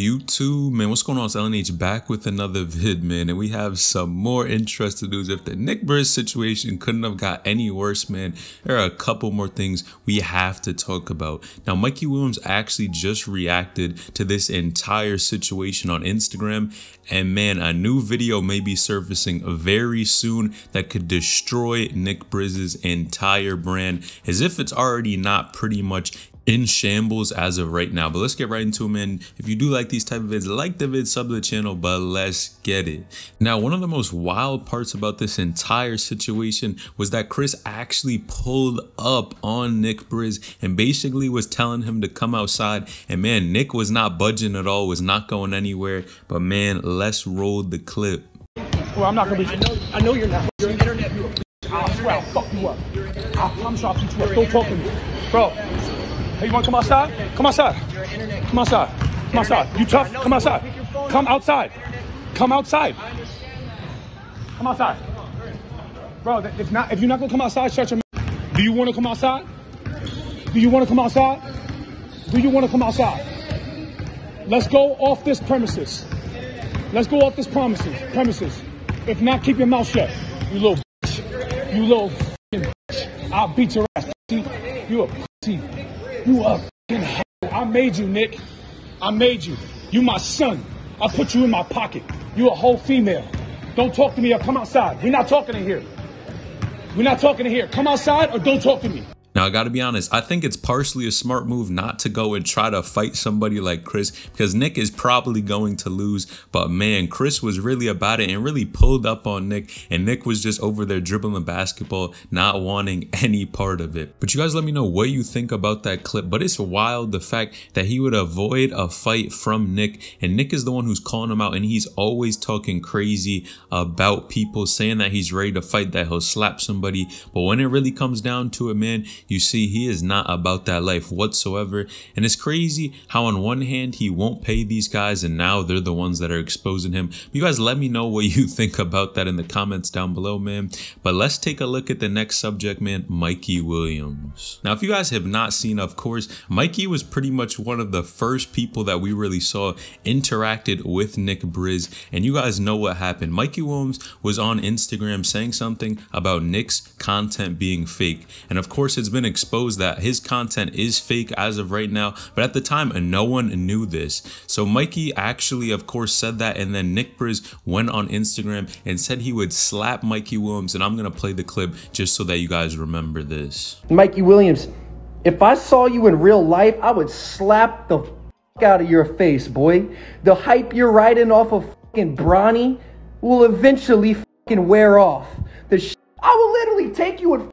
YouTube, man, what's going on? It's LNH back with another vid, man, and we have some more interesting news. If the Nick Briz situation couldn't have got any worse, man, there are a couple more things we have to talk about. Now, Mikey Williams actually just reacted to this entire situation on Instagram, and man, a new video may be surfacing very soon that could destroy Nick Briz's entire brand, as if it's already not pretty much in shambles as of right now. But let's get right into them. And if you do like these type of vids, like the vid, sub the channel, but let's get it. Now, one of the most wild parts about this entire situation was that Chris actually pulled up on Nick Briz and basically was telling him to come outside. And man, Nick was not budging at all, was not going anywhere. But man, let's roll the clip. Well, I'm not gonna be. I know, I know you're not. You're an internet. I swear I'll fuck you up. I promise I'll beat you up. Don't talk to me, bro. Hey, you wanna come outside? Come outside. Come outside. Come outside. You tough? Come outside. Come outside. Come outside. Come outside. Bro, if not, if you're not gonna come outside, shut your mouth. Do you wanna come outside? Do you wanna come outside? Do you wanna come outside? Let's go off this premises. Let's go off this premises. Premises. If not, keep your mouth shut. You little bitch. You little bitch. I'll beat your ass. You a pussy. You a hell. I made you, Nick. I made you. You my son. I put you in my pocket. You a whole female. Don't talk to me or come outside. We're not talking in here. We're not talking in here. Come outside or don't talk to me. Now, I got to be honest, I think it's partially a smart move not to go and try to fight somebody like Chris because Nick is probably going to lose. But man, Chris was really about it and really pulled up on Nick. And Nick was just over there dribbling basketball, not wanting any part of it. But you guys let me know what you think about that clip. But it's wild the fact that he would avoid a fight from Nick. And Nick is the one who's calling him out. And he's always talking crazy about people, saying that he's ready to fight, that he'll slap somebody. But when it really comes down to it, man, you see, he is not about that life whatsoever. And it's crazy how on one hand, he won't pay these guys and now they're the ones that are exposing him. You guys let me know what you think about that in the comments down below, man. But let's take a look at the next subject, man, Mikey Williams. Now, if you guys have not seen, of course, Mikey was pretty much one of the first people that we really saw interacted with Nick Briz. And you guys know what happened. Mikey Williams was on Instagram saying something about Nick's content being fake. And of course, it's been exposed that his content is fake as of right now. But at the time, no one knew this. So Mikey actually, of course, said that. And then Nick Briz went on Instagram and said he would slap Mikey Williams. And I'm to play the clip just so that you guys remember this. Mikey Williams, if I saw you in real life, I would slap the out of your face, boy. The hype you're riding off of fucking Bronny will eventually fucking wear off. The I will literally take you and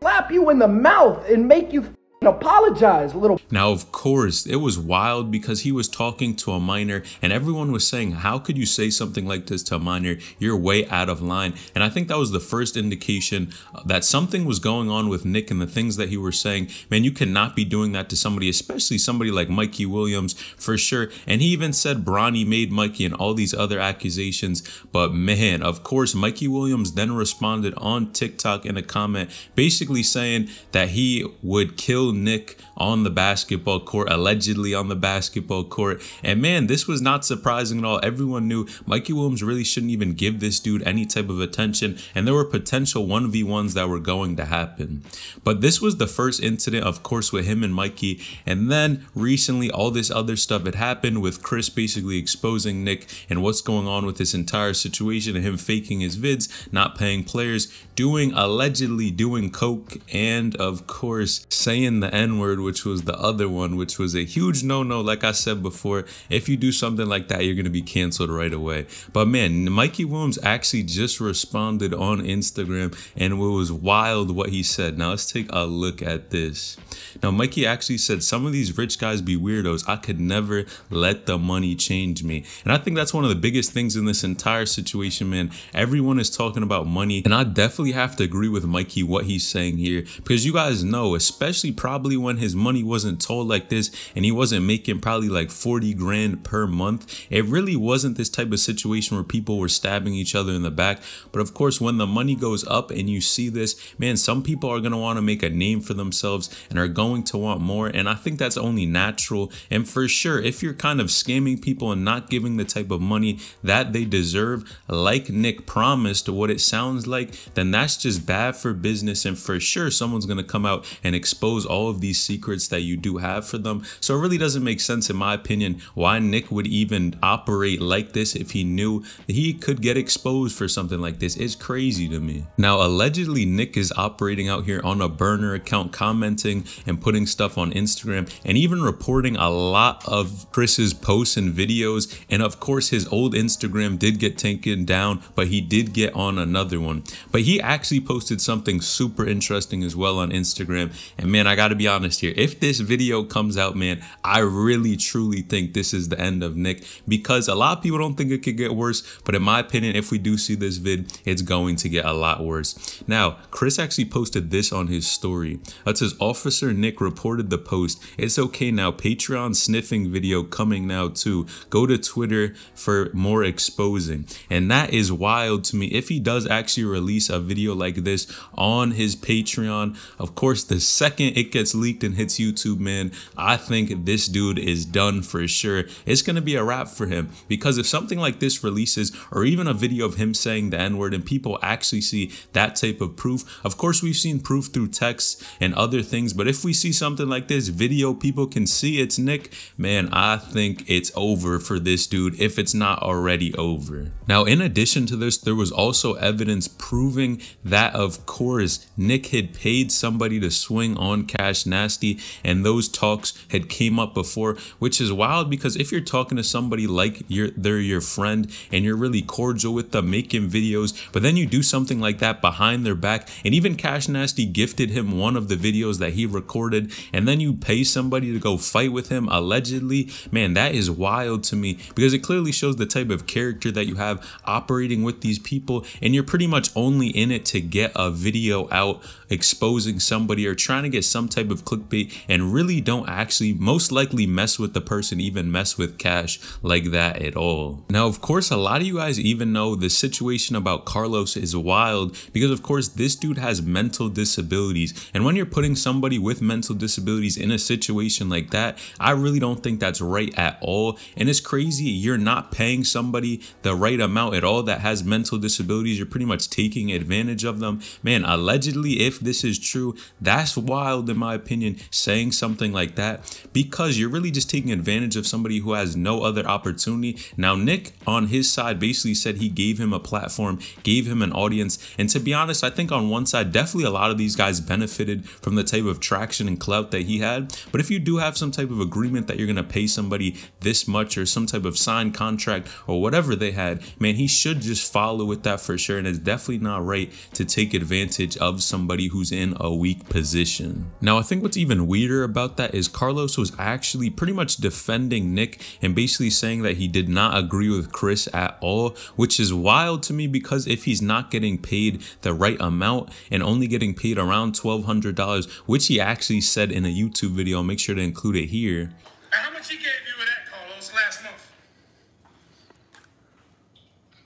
slap you in the mouth and make you apologize a little now of course it was wild because he was talking to a minor and everyone was saying how could you say something like this to a minor? You're way out of line. And i think that was the first indication that something was going on with nick and the things that he was saying. Man you cannot be doing that to somebody especially somebody like mikey williams for sure. And he even said bronny made mikey and all these other accusations. But man of course mikey williams then responded on tiktok in a comment basically saying that he would kill Nick on the basketball court, allegedly on the basketball court. And man, this was not surprising at all. Everyone knew Mikey Williams really shouldn't even give this dude any type of attention. And there were potential 1v1s that were going to happen. But this was the first incident, of course, with him and Mikey. And then recently, all this other stuff had happened with Chris basically exposing Nick and what's going on with this entire situation and him faking his vids, not paying players, doing allegedly doing coke, and of course, saying the N word, which was the other one, which was a huge no no. Like I said before, if you do something like that, you're going to be canceled right away. But man, Mikey Williams actually just responded on Instagram and it was wild what he said. Now let's take a look at this. Now, Mikey actually said, Some of these rich guys be weirdos. I could never let the money change me. And I think that's one of the biggest things in this entire situation, man. Everyone is talking about money. And I definitely have to agree with Mikey what he's saying here because you guys know, especially probably when his money wasn't told like this and he wasn't making probably like 40 grand per month, it really wasn't this type of situation where people were stabbing each other in the back. But of course, when the money goes up and you see this, man, some people are going to want to make a name for themselves and are going to want more. And I think that's only natural. And for sure, if you're kind of scamming people and not giving the type of money that they deserve, like Nick promised, to what it sounds like, then that's just bad for business. And for sure, someone's going to come out and expose all of these secrets that you do have for them. So it really doesn't make sense, in my opinion, why Nick would even operate like this if he knew he could get exposed for something like this. It's crazy to me. Now, allegedly, Nick is operating out here on a burner account, commenting and putting stuff on Instagram, and even reporting a lot of Chris's posts and videos. And of course, his old Instagram did get taken down, but he did get on another one. But he actually posted something super interesting as well on Instagram. And man, I gotta be honest here. If this video comes out, man, I really truly think this is the end of Nick because a lot of people don't think it could get worse. But in my opinion, if we do see this vid, it's going to get a lot worse. Now, Chris actually posted this on his story. That says, Officer Nick reported the post. It's okay now. Patreon sniffing video coming now too. Go to Twitter for more exposing. And that is wild to me. If he does actually release a video like this on his Patreon, of course, the second it gets leaked and hits YouTube, man, I think this dude is done for sure. It's going to be a wrap for him because if something like this releases or even a video of him saying the N word and people actually see that type of proof, of course, we've seen proof through text and other things, but if we see something like this video, people can see it's Nick, man, I think it's over for this dude if it's not already over. Now, in addition to this, there was also evidence proving that, of course, Nick had paid somebody to swing on Nasty and those talks had came up before, which is wild because if you're talking to somebody like you're, they're your friend and you're really cordial with them, making videos, but then you do something like that behind their back, and even Cash Nasty gifted him one of the videos that he recorded, and then you pay somebody to go fight with him allegedly, man, that is wild to me because it clearly shows the type of character that you have operating with these people, and you're pretty much only in it to get a video out exposing somebody or trying to get some type of clickbait and really don't actually most likely mess with the person, even mess with cash like that at all. Now, of course, a lot of you guys even know the situation about Carlos is wild because, of course, this dude has mental disabilities. And when you're putting somebody with mental disabilities in a situation like that, I really don't think that's right at all. And it's crazy. You're not paying somebody the right amount at all that has mental disabilities. You're pretty much taking advantage of them. Man, allegedly, if this is true, that's wild, in my opinion, saying something like that because you're really just taking advantage of somebody who has no other opportunity. Now, Nick on his side basically said he gave him a platform, gave him an audience. And to be honest, I think on one side, definitely a lot of these guys benefited from the type of traction and clout that he had. But if you do have some type of agreement that you're going to pay somebody this much or some type of signed contract or whatever they had, man, he should just follow with that for sure. And it's definitely not right to take advantage of somebody who's in a weak position. Now, I think what's even weirder about that is Carlos was actually pretty much defending Nick and basically saying that he did not agree with Chris at all, which is wild to me because if he's not getting paid the right amount and only getting paid around $1,200, which he actually said in a YouTube video, make sure to include it here. How much he gave you for that, Carlos, last month?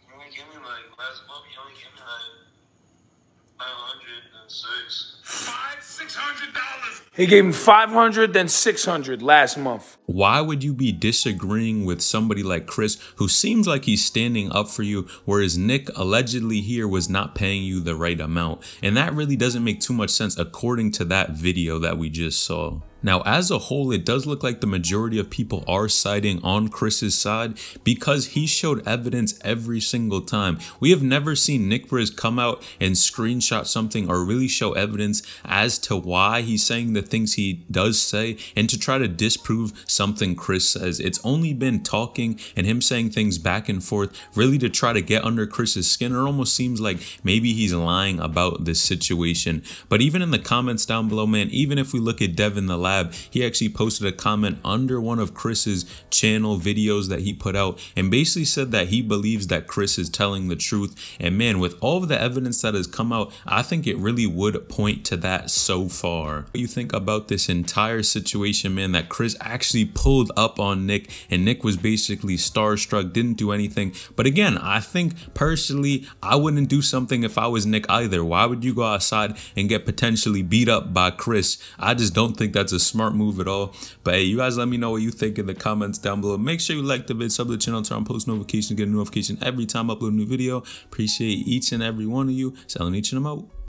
You only give me like last month. You only give me like five hundred and six. Five, six hundred dollars. He gave him 500, then 600 last month. Why would you be disagreeing with somebody like Chris who seems like he's standing up for you, whereas Nick allegedly here was not paying you the right amount? And that really doesn't make too much sense according to that video that we just saw. Now, as a whole, it does look like the majority of people are siding on Chris's side because he showed evidence every single time. We have never seen Nick Briz come out and screenshot something or really show evidence as to why he's saying the things he does say and to try to disprove something Chris says. It's only been talking and him saying things back and forth, really to try to get under Chris's skin. It almost seems like maybe he's lying about this situation. But even in the comments down below, man, even if we look at Devin the Lab, he actually posted a comment under one of Chris's channel videos that he put out and basically said that he believes that Chris is telling the truth. And man, with all of the evidence that has come out, I think it really would point to that so far. What do you think about this entire situation, man, that Chris actually pulled up on Nick and Nick was basically starstruck, didn't do anything. But again, I think personally, I wouldn't do something if I was Nick either. Why would you go outside and get potentially beat up by Chris? I just don't think that's a smart move at all. But hey, you guys let me know what you think in the comments down below. Make sure you like the video, sub the channel, turn on post notifications, get a notification every time I upload a new video. Appreciate each and every one of you. Selling each and them out.